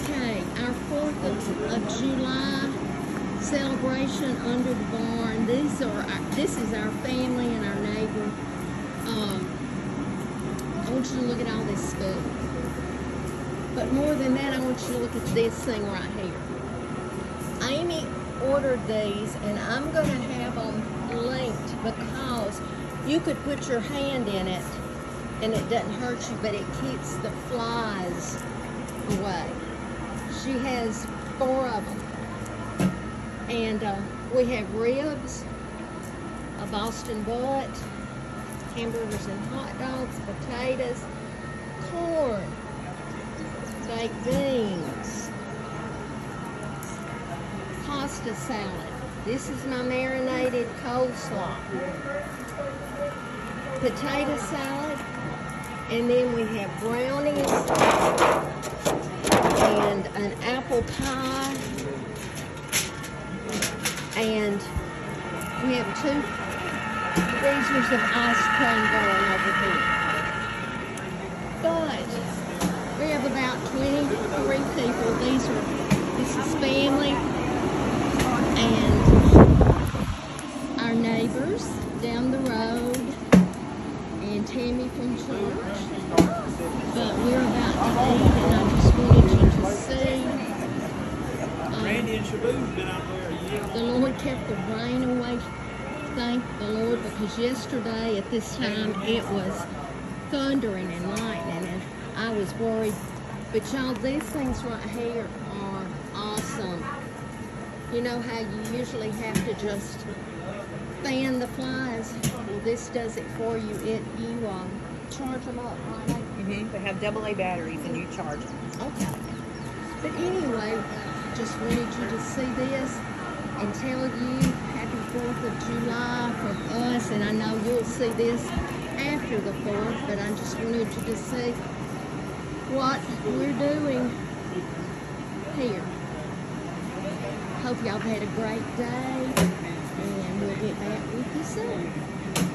Okay, our Fourth of, of July celebration under the barn. These are our, this is our family and our neighbor. Um, I want you to look at all this stuff. But more than that, I want you to look at this thing right here. Amy ordered these, and I'm going to have them linked because you could put your hand in it and it doesn't hurt you, but it keeps the flies away. She has four of them. And uh, we have ribs, a Boston butt, hamburgers and hot dogs, potatoes, corn, baked beans, pasta salad. This is my marinated coleslaw. Potato salad. And then we have brownies And we have two freezers of ice cream going over here. But we have about 23 people. These are, this is family and our neighbors down the road and Tammy from church. But we're about to eat and I just wanted you to see. um, Randy and Shabu's been out there. The Lord kept the rain away. Thank the Lord because yesterday at this time it was thundering and lightning and I was worried. But y'all, these things right here are awesome. You know how you usually have to just fan the flies? Well, this does it for you. It You um, charge them up, right? hmm They have double A batteries and you charge them. Okay. But anyway, just wanted you to see this and tell you happy 4th of July from us. And I know you'll see this after the 4th, but I just wanted you to see what we're doing here. Hope y'all had a great day, and we'll get back with you soon.